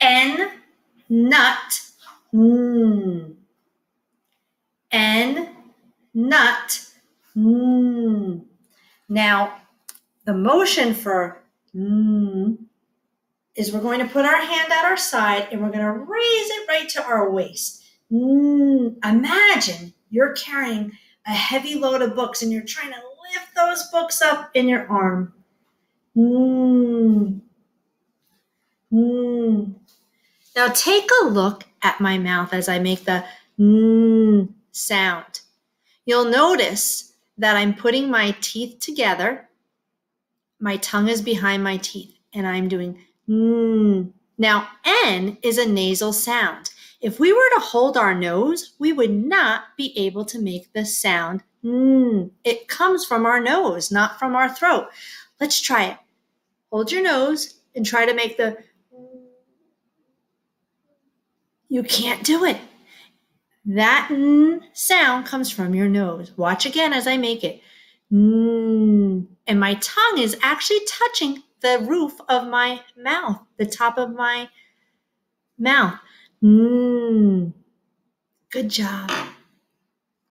N, nut, N. N, nut, N. Now, the motion for N is we're going to put our hand at our side and we're going to raise it right to our waist. N. Imagine you're carrying a heavy load of books and you're trying to lift those books up in your arm. N. N. Now take a look at my mouth as I make the N sound. You'll notice that I'm putting my teeth together. My tongue is behind my teeth and I'm doing N. Now, N is a nasal sound. If we were to hold our nose, we would not be able to make the sound N. It comes from our nose, not from our throat. Let's try it. Hold your nose and try to make the you can't do it. That n sound comes from your nose. Watch again as I make it. N. And my tongue is actually touching the roof of my mouth, the top of my mouth. N. Good job.